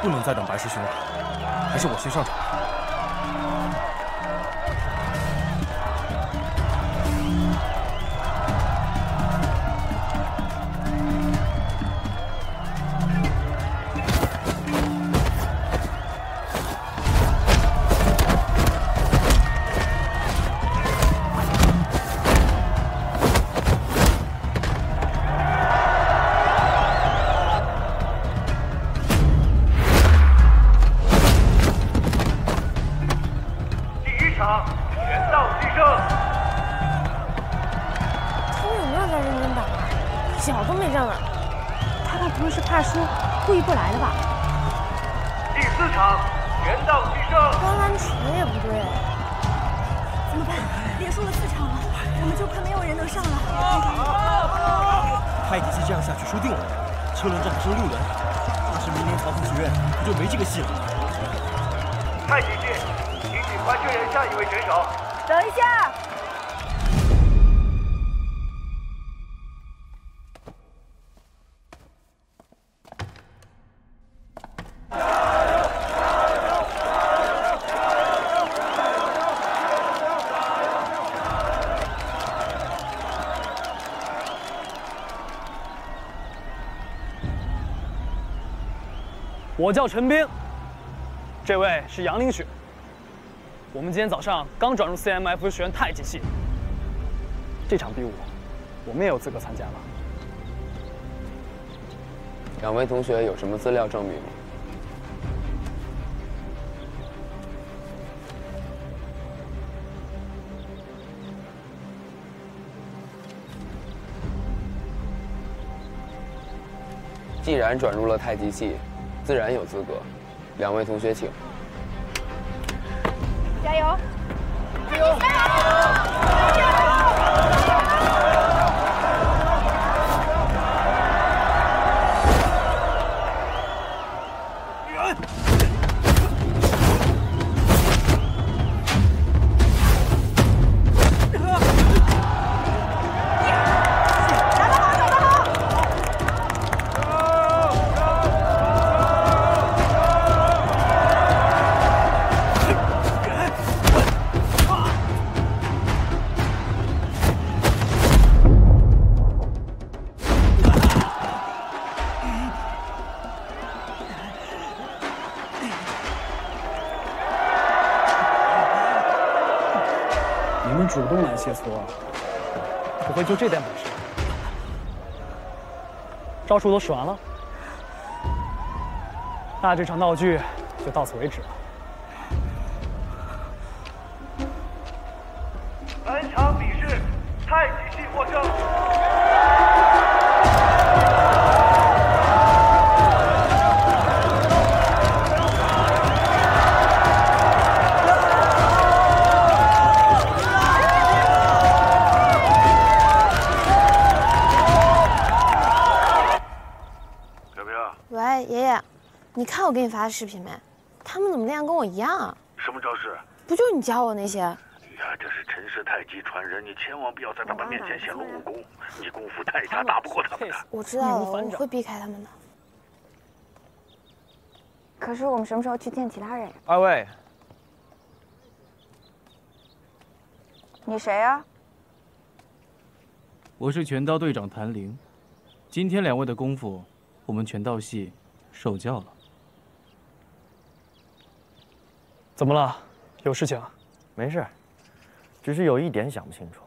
不能再等白师兄了，还是我先上场。太极系这样下去输定了。车轮战还剩六人怕是明年长虹学院可就没这个戏了。太极系请尽快确认下一位选手。等一下我叫陈斌，这位是杨凌雪。我们今天早上刚转入 CMF 学院太极系，这场比武我们也有资格参加了。两位同学有什么资料证明？既然转入了太极系。自然有资格，两位同学请。加油！加油！加就这点本事？招数都使完了，那这场闹剧就到此为止了。你发的视频没？他们怎么那样跟我一样啊？什么招式？不就是你教我那些？呀，这是陈氏太极传人，你千万不要在他们面前显露武功，你功夫太差，打不过他们的。我知道了，我会避开他们的。可是我们什么时候去见其他人呀？二位，你谁呀？我是拳道队长谭玲，今天两位的功夫，我们拳道系受教了。怎么了？有事情？没事，只是有一点想不清楚。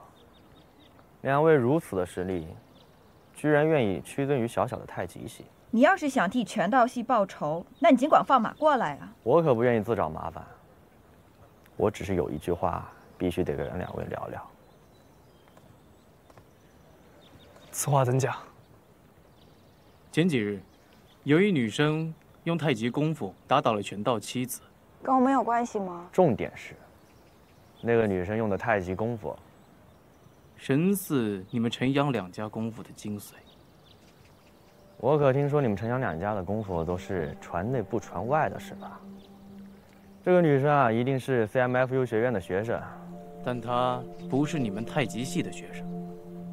两位如此的实力，居然愿意屈尊于小小的太极系。你要是想替拳道系报仇，那你尽管放马过来啊！我可不愿意自找麻烦。我只是有一句话，必须得跟两位聊聊。此话怎讲？前几日，有一女生用太极功夫打倒了拳道妻子。跟我们有关系吗？重点是，那个女生用的太极功夫，神似你们陈阳两家功夫的精髓。我可听说你们陈阳两家的功夫都是传内不传外的，是吧？这个女生啊，一定是 CMFU 学院的学生，但她不是你们太极系的学生，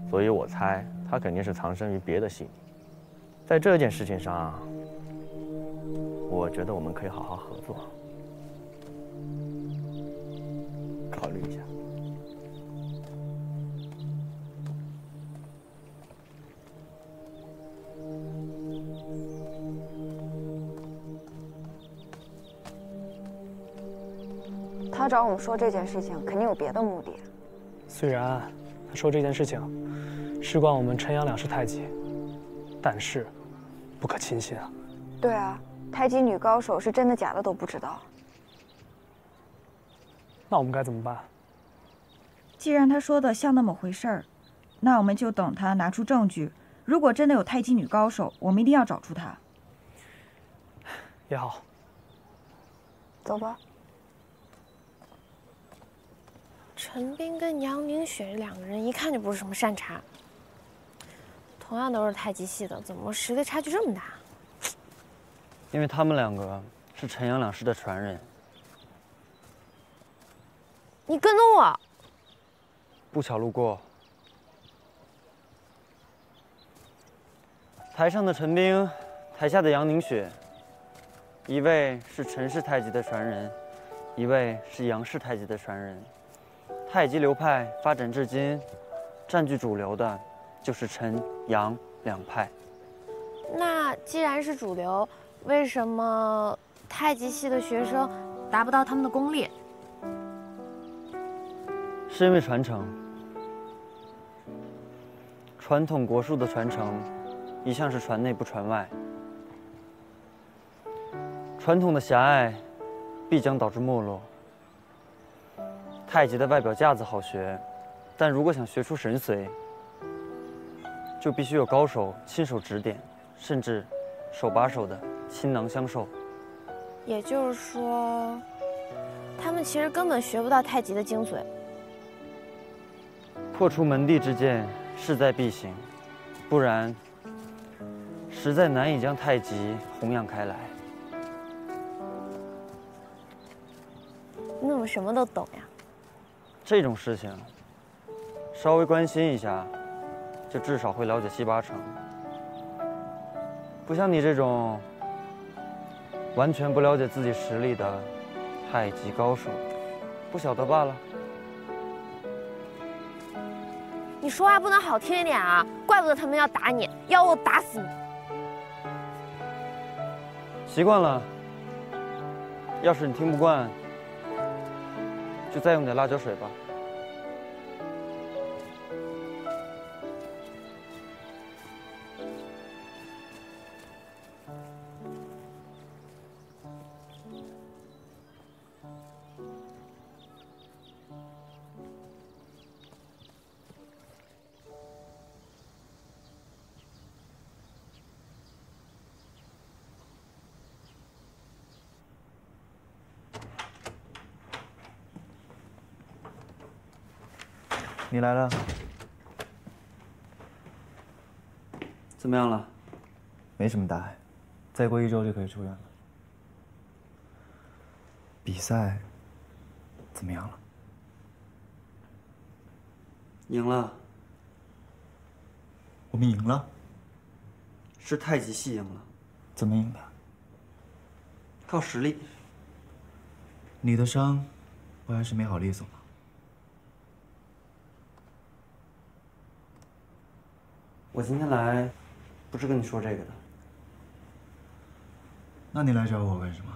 所以我猜她肯定是藏身于别的系。在这件事情上。我觉得我们可以好好合作，他找我们说这件事情，肯定有别的目的。虽然他说这件事情事关我们陈阳两世太极，但是不可轻信啊。对啊，太极女高手是真的假的都不知道。那我们该怎么办？既然他说的像那么回事儿，那我们就等他拿出证据。如果真的有太极女高手，我们一定要找出她。也好，走吧。陈斌跟杨凝雪两个人一看就不是什么善茬，同样都是太极系的，怎么实力差距这么大？因为他们两个是陈阳两师的传人。你跟踪我？不巧路过。台上的陈冰，台下的杨凝雪，一位是陈氏太极的传人，一位是杨氏太极的传人。太极流派发展至今，占据主流的，就是陈杨两派。那既然是主流，为什么太极系的学生达不到他们的功力？是因为传承。传统国术的传承，一向是传内不传外。传统的狭隘，必将导致没落。太极的外表架子好学，但如果想学出神髓，就必须有高手亲手指点，甚至手把手的倾囊相授。也就是说，他们其实根本学不到太极的精髓。破除门第之见势在必行，不然实在难以将太极弘扬开来。你怎么什么都懂呀？这种事情，稍微关心一下，就至少会了解七八成。不像你这种完全不了解自己实力的太极高手，不晓得罢了。你说话不能好听一点啊！怪不得他们要打你，要我打死你。习惯了。要是你听不惯。就再用点辣椒水吧。你来了，怎么样了？没什么大碍，再过一周就可以出院了。比赛怎么样了？赢了。我们赢了。是太极系赢了。怎么赢的？靠实力。你的伤不还是没好利索吗？我今天来，不是跟你说这个的。那你来找我干什么？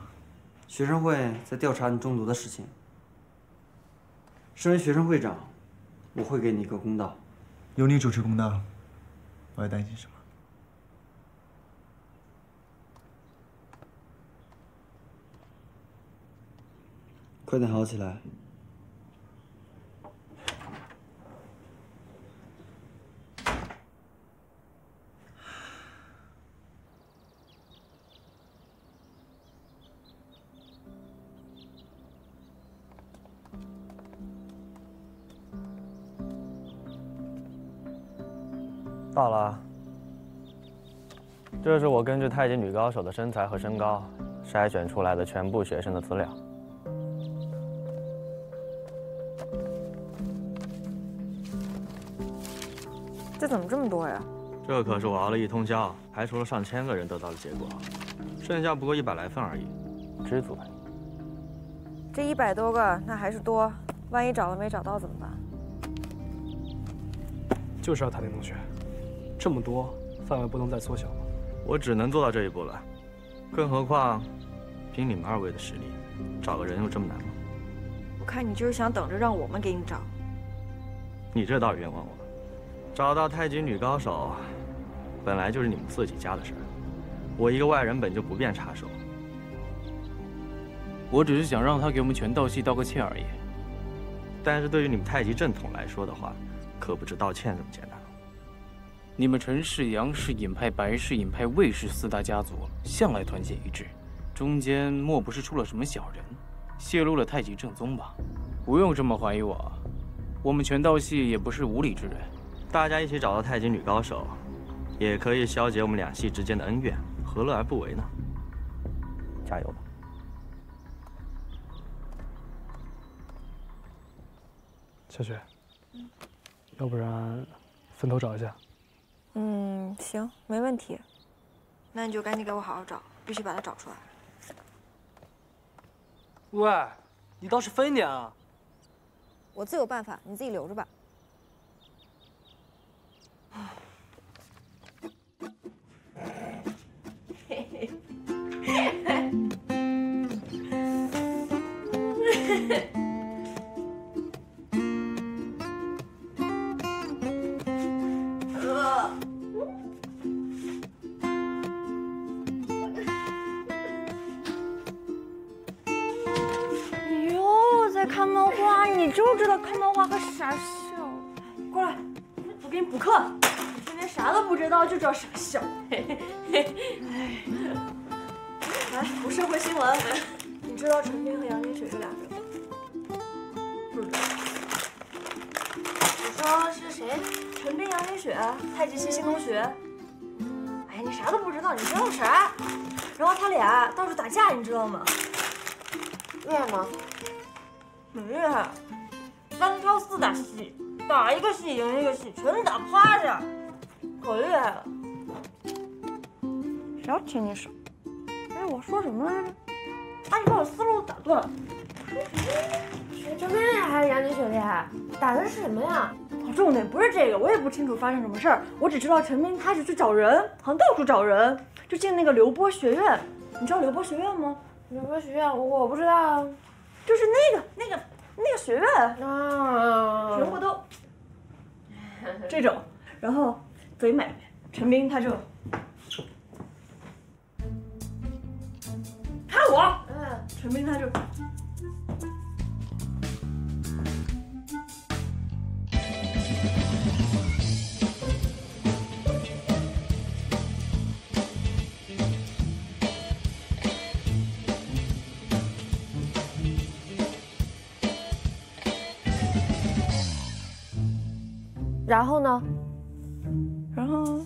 学生会在调查你中毒的事情。身为学生会长，我会给你一个公道。有你主持公道，我还担心什么？快点好起来。太极女高手的身材和身高筛选出来的全部学生的资料。这怎么这么多呀？这可是我熬了一通宵，排除了上千个人得到的结果。剩下不过一百来份而已，知足吧。这一百多个那还是多，万一找了没找到怎么办？就是要谈林同学，这么多，范围不能再缩小吗？我只能做到这一步了，更何况，凭你们二位的实力，找个人有这么难吗？我看你就是想等着让我们给你找。你这倒是冤枉我，找到太极女高手，本来就是你们自己家的事儿，我一个外人本就不便插手。我只是想让他给我们全道系道个歉而已。但是对于你们太极正统来说的话，可不止道歉这么简单。你们陈氏、杨氏、尹派、白氏、尹派、魏氏四大家族向来团结一致，中间莫不是出了什么小人，泄露了太极正宗吧？不用这么怀疑我，我们拳道系也不是无理之人。大家一起找到太极女高手，也可以消解我们两系之间的恩怨，何乐而不为呢？加油！小雪，要不然分头找一下。嗯，行，没问题。那你就赶紧给我好好找，必须把它找出来。喂，你倒是分点啊！我自有办法，你自己留着吧。你你就知道看漫画和傻笑。过来，我给你补课。你天天啥都不知道，就知道傻笑。来，补社会新闻。你知道陈斌和杨金雪这俩人吗？不知道。你说是谁？陈斌、杨金雪，太极系新同学。哎呀，你啥都不知道，你知道啥？然后他俩到处打架，你知道吗？厉害吗？很厉害，单挑四大系，打一个系赢一个系，全打趴下，可厉害了。谁要听你说？哎，我说什么来着？啊，你把我思路打断了。陈斌厉害还是杨金雪厉害？打的是什么呀？重点不是这个，我也不清楚发生什么事儿，我只知道陈斌他是去找人，好像到处找人，就进那个刘波学院。你知道刘波学院吗？刘波学院我不知道啊。就是那个那个那个学院啊，全部都这种，然后贼美。陈斌他就看我，嗯，陈斌他就然后呢？然后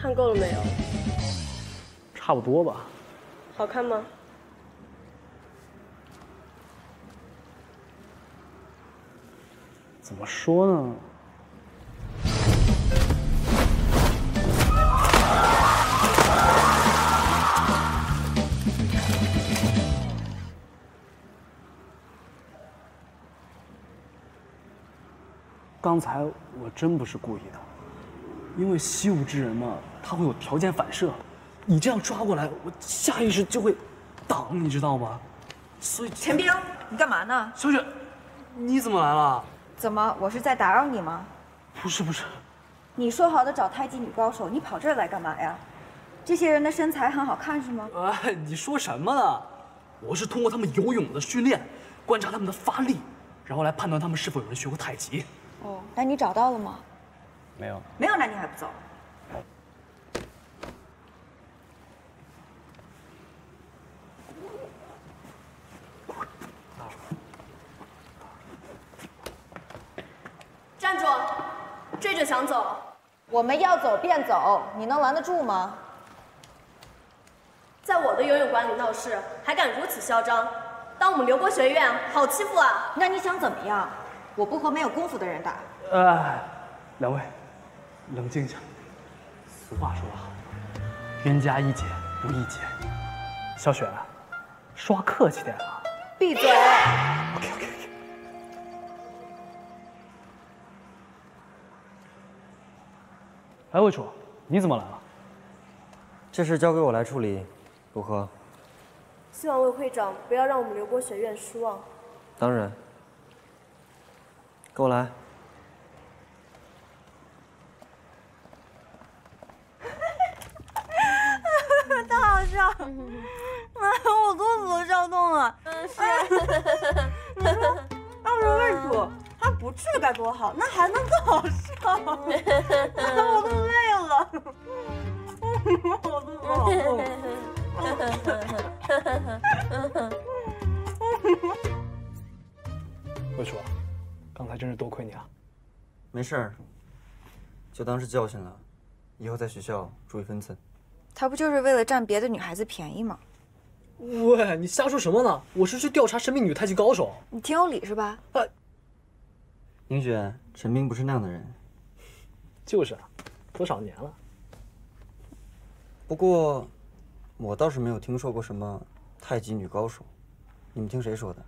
看够了没有？差不多吧。好看吗？怎么说呢？刚才我真不是故意的，因为习武之人嘛，他会有条件反射，你这样抓过来，我下意识就会挡，你知道吗？所以陈斌，你干嘛呢？小雪，你怎么来了？怎么？我是在打扰你吗？不是不是，你说好的找太极女高手，你跑这儿来干嘛呀？这些人的身材很好看是吗？呃，你说什么呢？我是通过他们游泳的训练，观察他们的发力，然后来判断他们是否有人学过太极。哦，那你找到了吗？没有。没有，那你还不走？找站住！这就想走？我们要走便走，你能拦得住吗？在我的游泳馆里闹事，还敢如此嚣张？当我们刘波学院好欺负啊？那你想怎么样？我不和没有功夫的人打。呃，两位，冷静一下。俗话说得好，冤家宜解不宜结。小雪，说话客气点啊。闭嘴。OK OK OK。哎，魏楚，你怎么来了？这事交给我来处理，如何？希望魏会长不要让我们刘国学院失望。当然。跟我来。太好笑！了，我肚子都笑痛了。嗯，是。你说，要是魏主他不去该多好，那还能更好笑。真是多亏你啊。没事儿，就当是教训了，以后在学校注意分寸。他不就是为了占别的女孩子便宜吗？喂，你瞎说什么呢？我是去调查神秘女太极高手。你挺有理是吧？啊，宁雪，陈冰不是那样的人。就是啊，多少年了。不过，我倒是没有听说过什么太极女高手。你们听谁说的？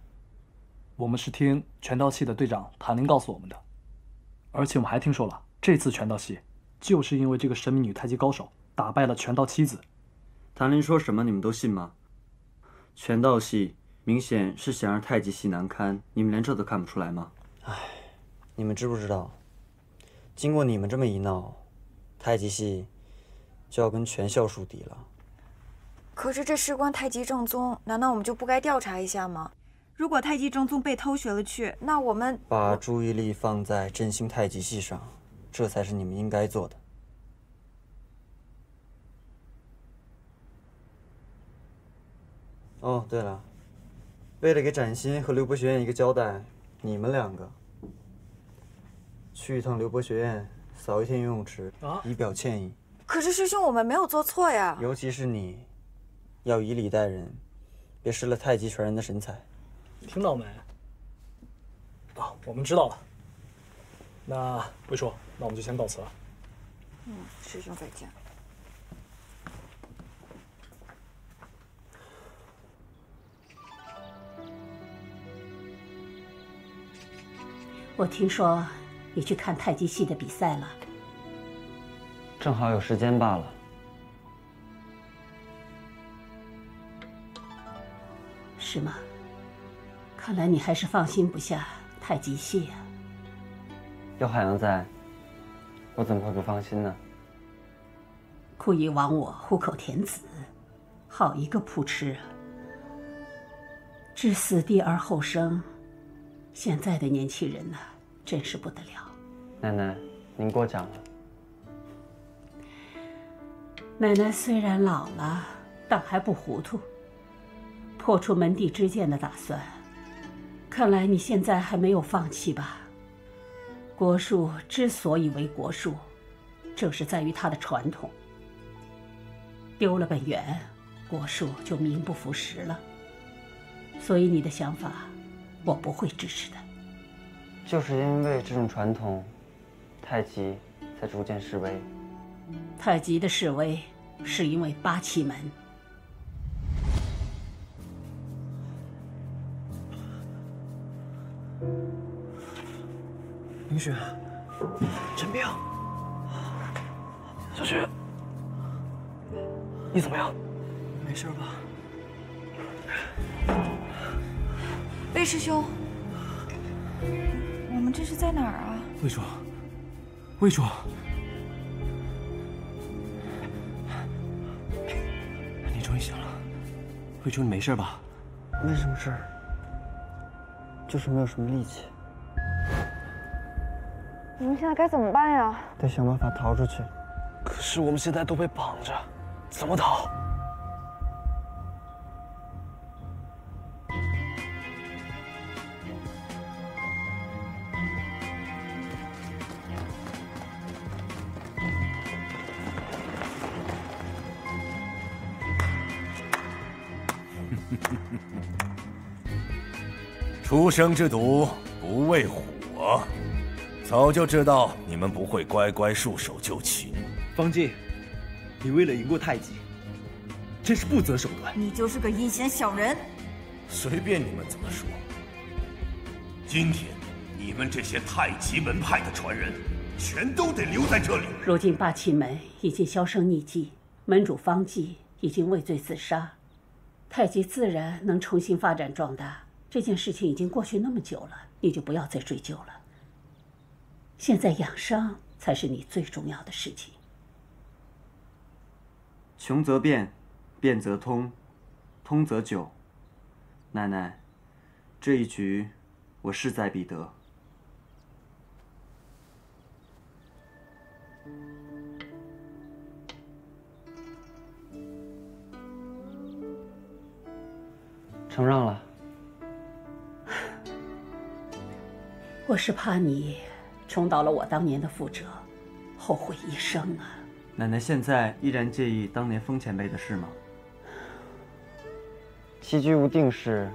我们是听拳道系的队长谭林告诉我们的。而且我们还听说了，这次拳道系就是因为这个神秘女太极高手。打败了拳道妻子，谭林说什么你们都信吗？拳道系明显是想让太极系难堪，你们连这都看不出来吗？唉，你们知不知道，经过你们这么一闹，太极系就要跟全校树敌了。可是这事关太极正宗，难道我们就不该调查一下吗？如果太极正宗被偷学了去，那我们把注意力放在振兴太极系上，这才是你们应该做的。哦，对了，为了给展新和刘博学院一个交代，你们两个去一趟刘博学院，扫一天游泳池，啊以表歉意。可是师兄，我们没有做错呀。尤其是你，要以礼待人，别失了太极传人的神采。听到没？啊，我们知道了。那魏叔，那我们就先告辞了。嗯，师兄再见。我听说你去看太极系的比赛了，正好有时间罢了。是吗？看来你还是放心不下太极系啊。有海洋在，我怎么会不放心呢？库伊亡我，虎口填子，好一个扑哧啊！置死地而后生。现在的年轻人呐，真是不得了。奶奶，您过奖了。奶奶虽然老了，但还不糊涂。破除门第之见的打算，看来你现在还没有放弃吧？国术之所以为国术，正是在于它的传统。丢了本源，国术就名不副实了。所以你的想法。我不会支持的，就是因为这种传统，太极才逐渐式微。太极的式微，是因为八奇门。雪，陈冰，小雪，你怎么样？没事吧？魏师兄，我们这是在哪儿啊？魏叔，魏叔，你终于醒了。魏叔，你没事吧？没什么事儿，就是没有什么力气。我们现在该怎么办呀？得想办法逃出去。可是我们现在都被绑着怎么逃？出生之毒不畏火早就知道你们不会乖乖束手就擒。方进，你为了赢过太极，真是不择手段。你就是个阴险小人。随便你们怎么说。今天，你们这些太极门派的传人，全都得留在这里。如今八旗门已经销声匿迹，门主方济已经畏罪自杀，太极自然能重新发展壮大。这件事情已经过去那么久了，你就不要再追究了。现在养伤才是你最重要的事情。穷则变，变则通，通则久。奶奶，这一局我势在必得。承让了。我是怕你。重蹈了我当年的覆辙，后悔一生啊！奶奶现在依然介意当年风前辈的事吗？棋局无定式，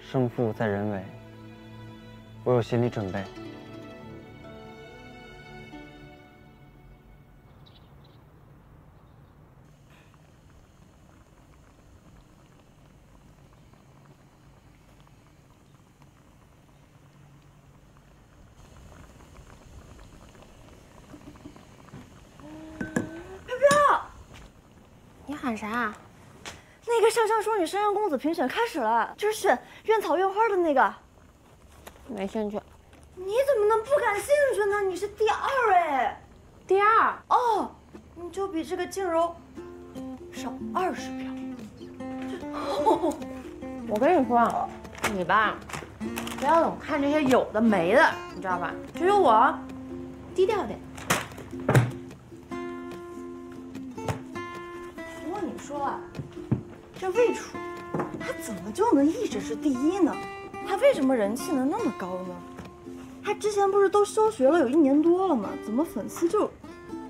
胜负在人为。我有心理准备。女、山阳公子评选开始了，就是选院草院花的那个。没兴趣。你怎么能不感兴趣呢？你是第二哎，第二哦，你就比这个静柔少二十票。我跟你说，你吧，不要总看这些有的没的，你知道吧？只有我，低调点。不过你说啊，这魏楚，他怎么就能一直是第一呢？他为什么人气能那么高呢？他之前不是都休学了有一年多了吗？怎么粉丝就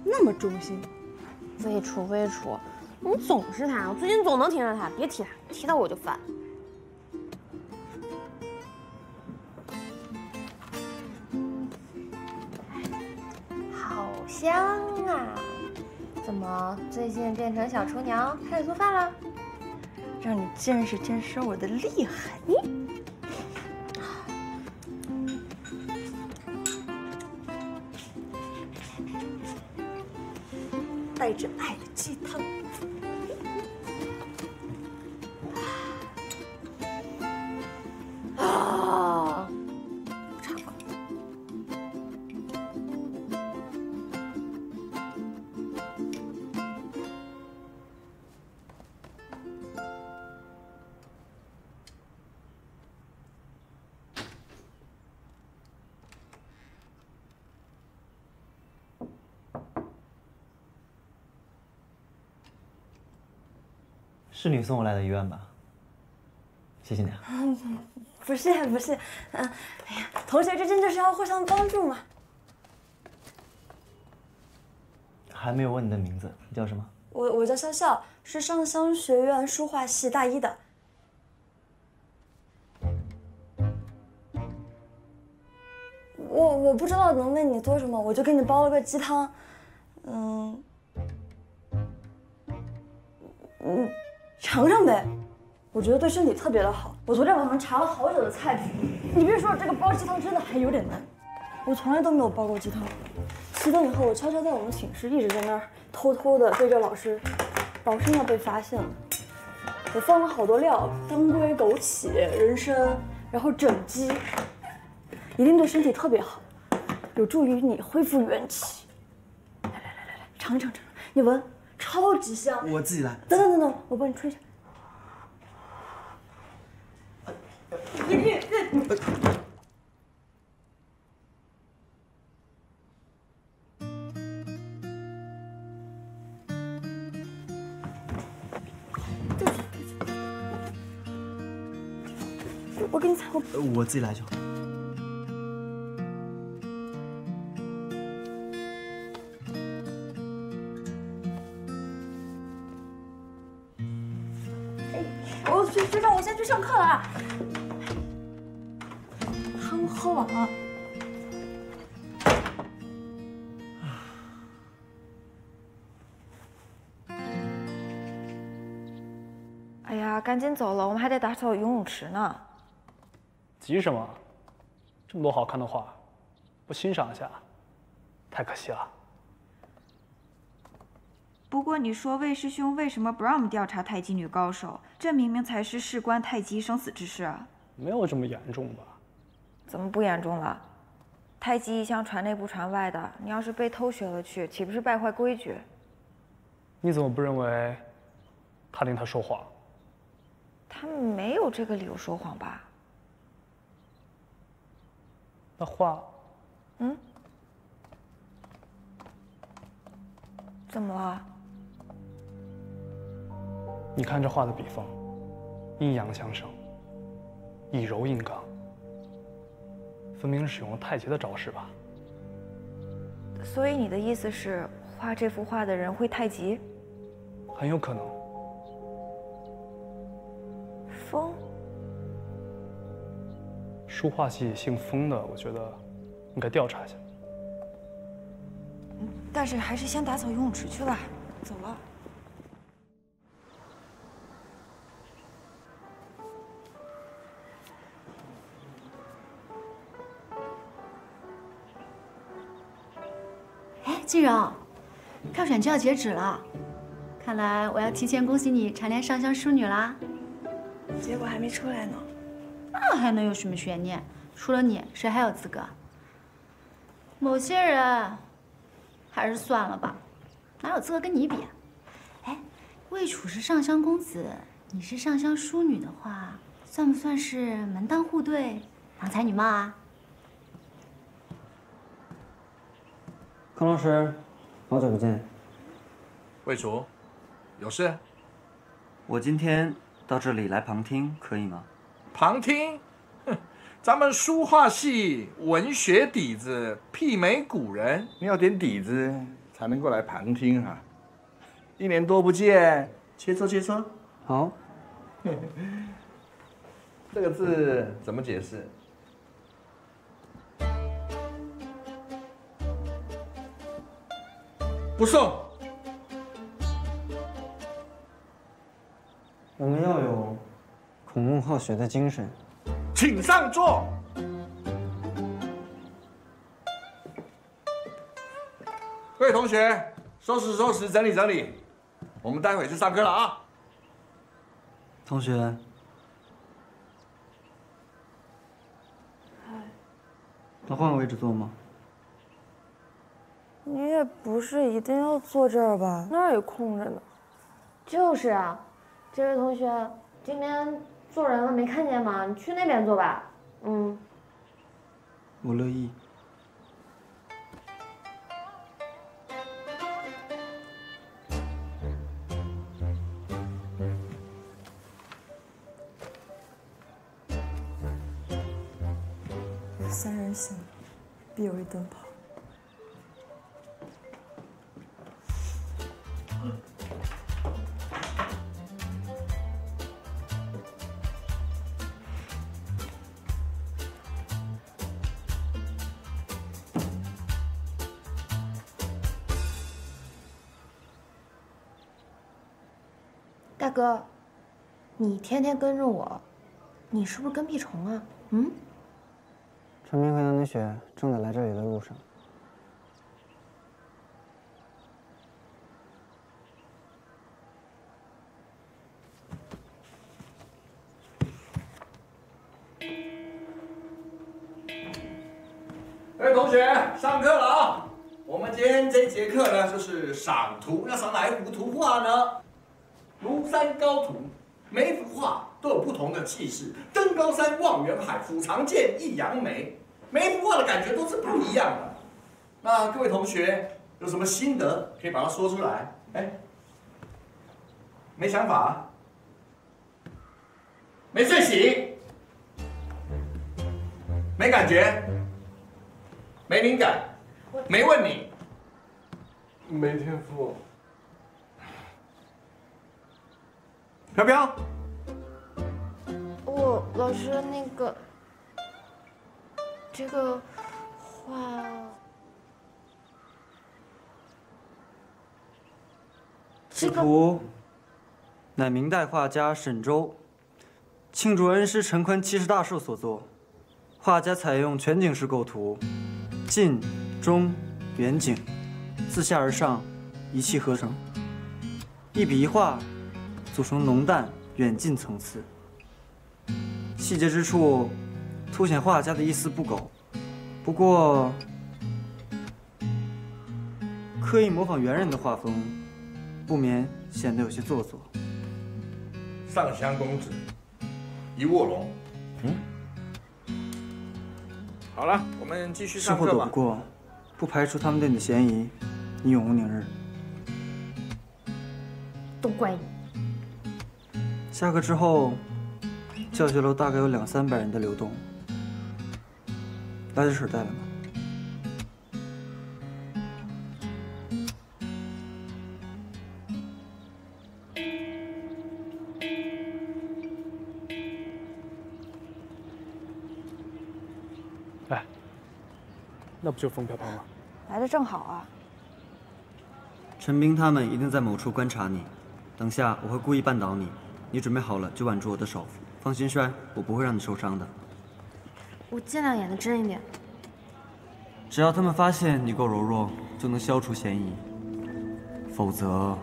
那么忠心？魏楚，魏楚，你总是他，我最近总能听着他，别提他，提到我就烦。好香啊！怎么最近变成小厨娘，开始做饭了？让你见识见识我的厉害！带着爱的鸡是你送我来的医院吧？谢谢你啊。不是不是，嗯，哎呀，同学之间就是要互相帮助嘛。还没有问你的名字，你叫什么？我我叫笑笑，是上香学院书画系大一的。我我不知道能为你做什么，我就给你煲了个鸡汤，嗯，嗯。尝尝呗，我觉得对身体特别的好。我昨天晚上查了好久的菜谱，你别说，这个煲鸡汤真的还有点难。我从来都没有煲过鸡汤。熄灯以后，我悄悄在我们寝室一直在那儿偷偷的对着老师，保证要被发现了。我放了好多料，当归、枸杞、人参，然后整鸡，一定对身体特别好，有助于你恢复元气。来来来来来，尝一尝尝，你闻。超级香，我自己来。等等等等，我帮你吹一下。我给你擦，我我自己来就好。赶紧走了，我们还得打扫游泳池呢。急什么？这么多好看的画，不欣赏一下，太可惜了。不过你说魏师兄为什么不让我们调查太极女高手？这明明才是事关太极生死之事啊！没有这么严重吧？怎么不严重了？太极一向传内不传外的，你要是被偷学了去，岂不是败坏规矩？你怎么不认为他令他说谎？他没有这个理由说谎吧？那画，嗯，怎么了？你看这画的笔锋，阴阳相生，以柔应刚，分明是使用了太极的招式吧？所以你的意思是，画这幅画的人会太极？很有可能。风，书画系姓风的，我觉得应该调查一下。但是还是先打扫游泳池去吧。走了。哎，季荣，票选就要截止了，看来我要提前恭喜你蝉联上香淑女啦。结果还没出来呢，那还能有什么悬念？除了你，谁还有资格？某些人，还是算了吧，哪有资格跟你比？哎，魏楚是上香公子，你是上香淑女的话，算不算是门当户对，郎才女貌啊？康老师，好久不见。魏楚，有事？我今天到这里来旁听，可以吗？旁听？哼，咱们书画系文学底子媲美古人，你要点底子才能够来旁听啊。一年多不见，切磋切磋。好。这个字怎么解释？不送。我们要有孔孟好学的精神。请上座。各位同学，收拾收拾，整理整理，我们待会就上课了啊。同学，能换个位置坐吗？你也不是一定要坐这儿吧？那儿也空着呢。就是啊，这位同学，今天坐人了没看见吗？你去那边坐吧。嗯。我乐意。三人行，必有一顿跑。哥，你天天跟着我，你是不是跟屁虫啊？嗯？陈明和杨凌雪正在来这里的路上。哎同学，上课了啊！我们今天这节课呢，就是赏图。要赏哪一幅图画呢？庐山高图，每幅画都有不同的气势。登高山，望远海，俯长剑，一扬眉。每幅画的感觉都是不一样的。那各位同学有什么心得，可以把它说出来。哎，没想法，没睡醒，没感觉，没灵感，没问你，没天赋。飘飘，我老师那个，这个画，此图乃明代画家沈周庆祝恩师陈坤七十大寿所作。画家采用全景式构图，近、中、远景自下而上一气呵成，一笔一画组成浓淡远近层次，细节之处凸显画家的一丝不苟。不过，刻意模仿猿人的画风，不免显得有些做作。上香公子，一卧龙。嗯。好了，我们继续事上课吧后躲不。过，不排除他们对你的嫌疑，你永无宁日。都怪你。下课之后，教学楼大概有两三百人的流动。垃圾水带了吗？哎，那不就是风飘飘吗？来的正好啊。陈兵他们一定在某处观察你，等下我会故意绊倒你，你准备好了就挽住我的手。放心摔，我不会让你受伤的。我尽量演的真一点。只要他们发现你够柔弱，就能消除嫌疑。否则，